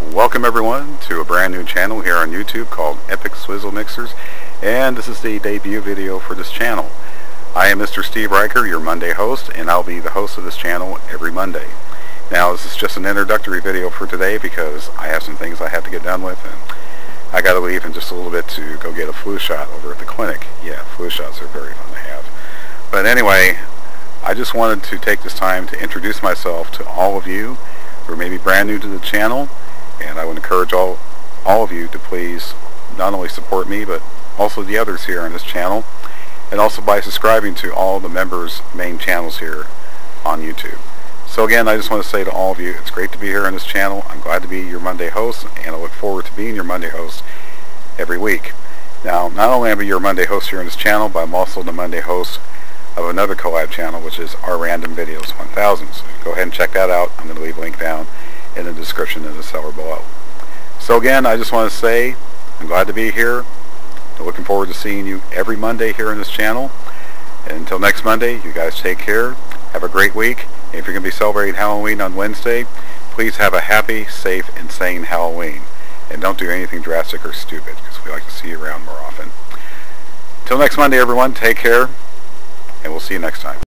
Welcome everyone to a brand new channel here on YouTube called Epic Swizzle Mixers and this is the debut video for this channel. I am Mr. Steve Riker, your Monday host, and I'll be the host of this channel every Monday. Now this is just an introductory video for today because I have some things I have to get done with and I gotta leave in just a little bit to go get a flu shot over at the clinic. Yeah, flu shots are very fun to have. But anyway, I just wanted to take this time to introduce myself to all of you who are maybe brand new to the channel and I would encourage all, all of you to please not only support me, but also the others here on this channel, and also by subscribing to all the members' main channels here on YouTube. So again, I just want to say to all of you, it's great to be here on this channel. I'm glad to be your Monday host, and I look forward to being your Monday host every week. Now, not only am I your Monday host here on this channel, but I'm also the Monday host of another collab channel, which is our Random Videos 1000. So go ahead and check that out. I'm going to leave a link down in the description in the cellar below. So again, I just want to say I'm glad to be here. I'm looking forward to seeing you every Monday here on this channel. And until next Monday, you guys take care. Have a great week. If you're going to be celebrating Halloween on Wednesday, please have a happy, safe, and sane Halloween. And don't do anything drastic or stupid because we like to see you around more often. Until next Monday, everyone, take care, and we'll see you next time.